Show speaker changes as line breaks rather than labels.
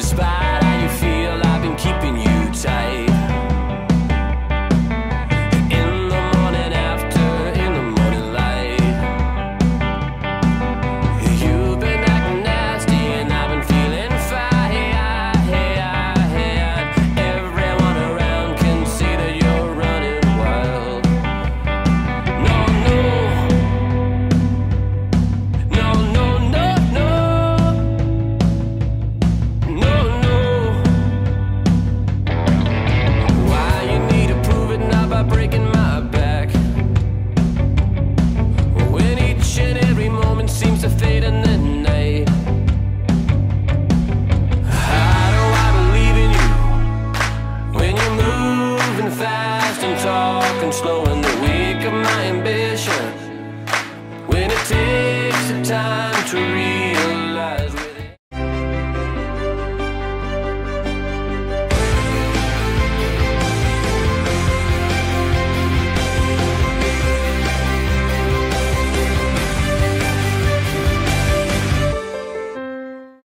despise. moving fast and talking slow in the wake of my ambition. When it takes the time to reach.